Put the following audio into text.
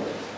Amen.